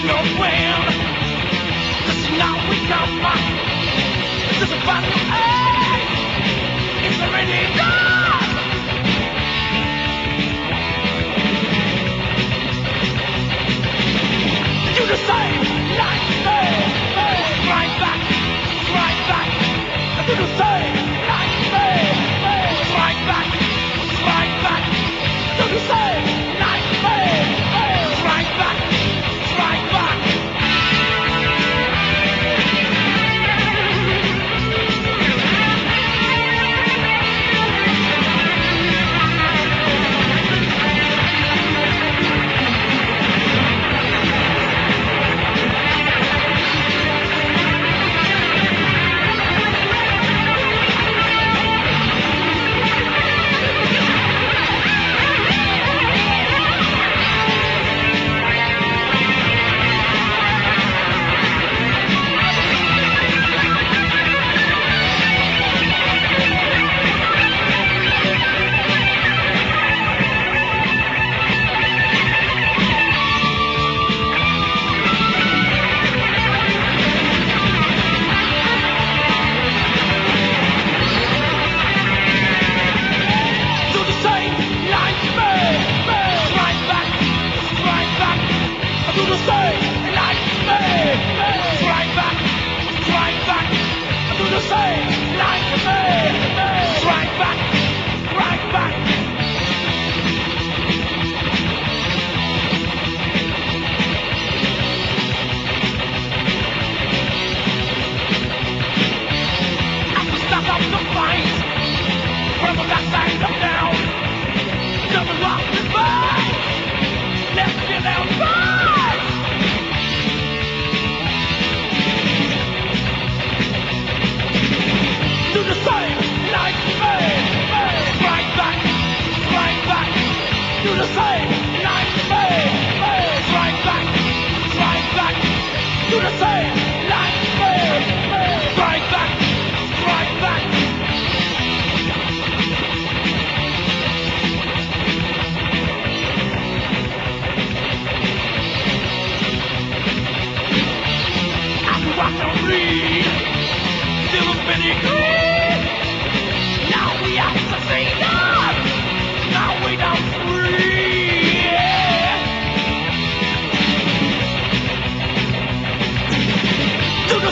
coming around. This is not weak or This is a battle. Hey, is there any Hey! do the same.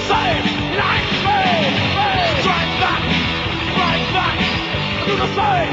same, and I fail. Strike back, strike back, do the same,